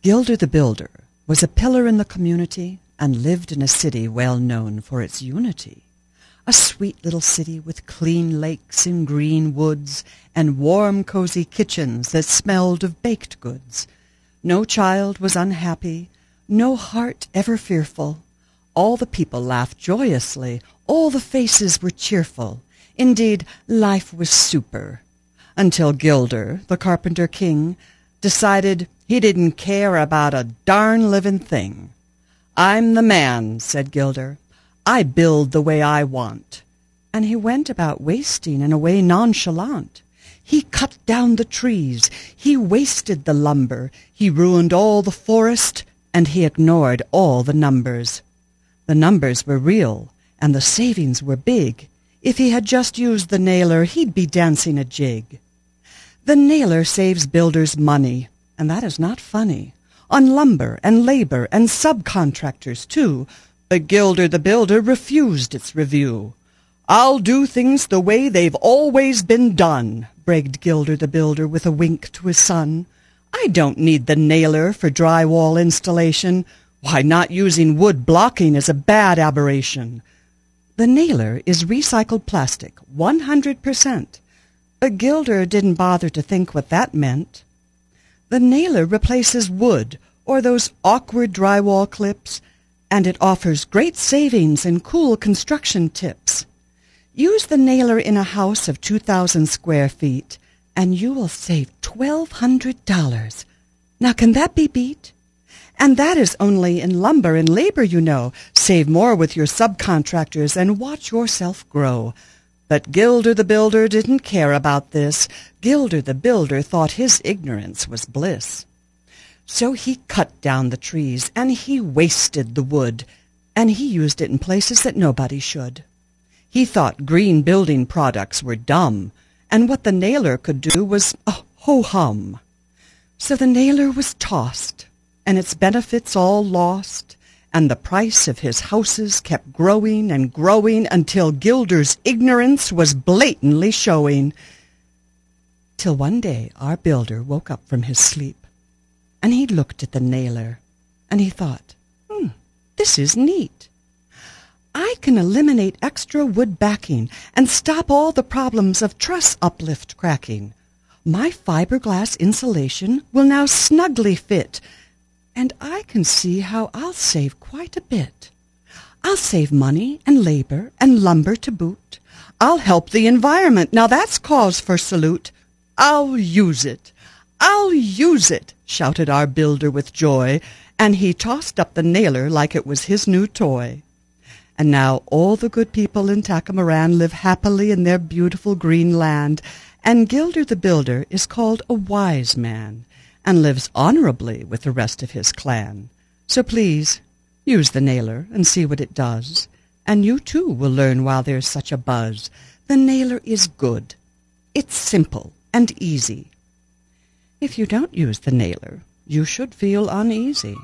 Gilder the Builder was a pillar in the community and lived in a city well known for its unity. A sweet little city with clean lakes and green woods and warm, cozy kitchens that smelled of baked goods. No child was unhappy, no heart ever fearful. All the people laughed joyously, all the faces were cheerful. Indeed, life was super. Until Gilder, the carpenter king, decided he didn't care about a darn living thing. I'm the man, said Gilder. I build the way I want. And he went about wasting in a way nonchalant. He cut down the trees, he wasted the lumber, he ruined all the forest, and he ignored all the numbers. The numbers were real, and the savings were big. If he had just used the nailer, he'd be dancing a jig. The nailer saves builders money, and that is not funny. On lumber and labor and subcontractors, too. But Gilder the Builder refused its review. I'll do things the way they've always been done, bragged Gilder the Builder with a wink to his son. I don't need the nailer for drywall installation. Why, not using wood blocking is a bad aberration. The nailer is recycled plastic, 100%. But Gilder didn't bother to think what that meant. The nailer replaces wood or those awkward drywall clips, and it offers great savings and cool construction tips. Use the nailer in a house of 2,000 square feet, and you will save $1,200. Now, can that be beat? And that is only in lumber and labor, you know. Save more with your subcontractors and watch yourself grow. But Gilder the Builder didn't care about this. Gilder the Builder thought his ignorance was bliss. So he cut down the trees, and he wasted the wood, and he used it in places that nobody should. He thought green building products were dumb, and what the nailer could do was a ho-hum. So the nailer was tossed, and its benefits all lost, and the price of his houses kept growing and growing until Gilder's ignorance was blatantly showing. Till one day our builder woke up from his sleep, and he looked at the nailer, and he thought, hmm, this is neat. I can eliminate extra wood backing and stop all the problems of truss uplift cracking. My fiberglass insulation will now snugly fit and I can see how I'll save quite a bit. I'll save money and labor and lumber to boot. I'll help the environment. Now that's cause for salute. I'll use it. I'll use it, shouted our builder with joy, and he tossed up the nailer like it was his new toy. And now all the good people in Tacamaran live happily in their beautiful green land, and Gilder the Builder is called a wise man and lives honorably with the rest of his clan. So please, use the nailer and see what it does, and you too will learn while there's such a buzz. The nailer is good. It's simple and easy. If you don't use the nailer, you should feel uneasy.